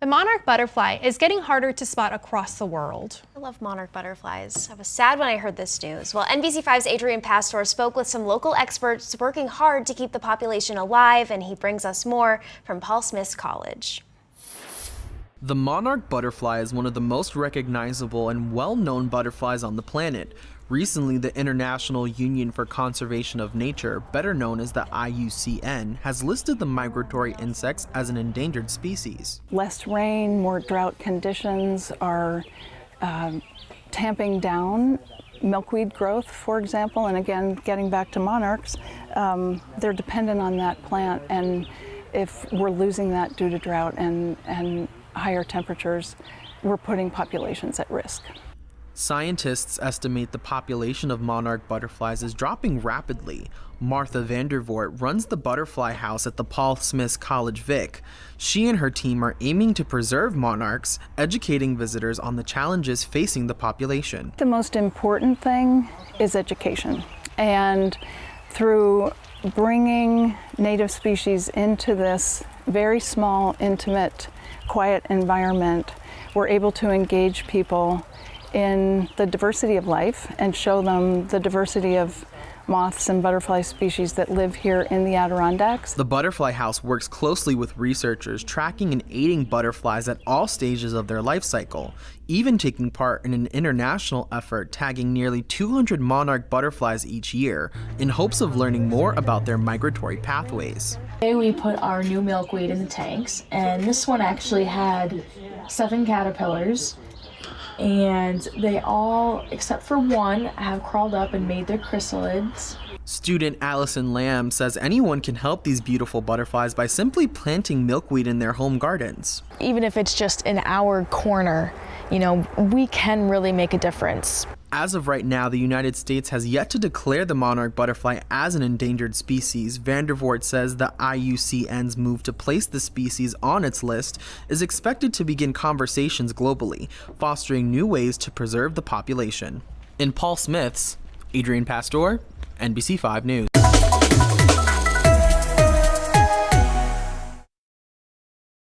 The monarch butterfly is getting harder to spot across the world. I love monarch butterflies. I was sad when I heard this news. Well, NBC5's Adrian Pastor spoke with some local experts working hard to keep the population alive, and he brings us more from Paul Smith's college. The monarch butterfly is one of the most recognizable and well-known butterflies on the planet. Recently, the International Union for Conservation of Nature, better known as the IUCN, has listed the migratory insects as an endangered species. Less rain, more drought conditions are uh, tamping down milkweed growth, for example, and again, getting back to monarchs, um, they're dependent on that plant, and if we're losing that due to drought and, and higher temperatures, we're putting populations at risk. Scientists estimate the population of monarch butterflies is dropping rapidly. Martha Vandervoort runs the butterfly house at the Paul Smith's College Vic. She and her team are aiming to preserve monarchs, educating visitors on the challenges facing the population. The most important thing is education. And through bringing native species into this very small, intimate quiet environment, we're able to engage people in the diversity of life and show them the diversity of moths and butterfly species that live here in the Adirondacks. The Butterfly House works closely with researchers tracking and aiding butterflies at all stages of their life cycle, even taking part in an international effort tagging nearly 200 monarch butterflies each year in hopes of learning more about their migratory pathways. Today we put our new milkweed in the tanks, and this one actually had seven caterpillars and they all, except for one, have crawled up and made their chrysalids. Student Allison Lamb says anyone can help these beautiful butterflies by simply planting milkweed in their home gardens. Even if it's just in our corner, you know, we can really make a difference. As of right now, the United States has yet to declare the monarch butterfly as an endangered species. Vandervoort says the IUCN's move to place the species on its list is expected to begin conversations globally, fostering new ways to preserve the population. In Paul Smith's, Adrian Pastor, NBC5 News.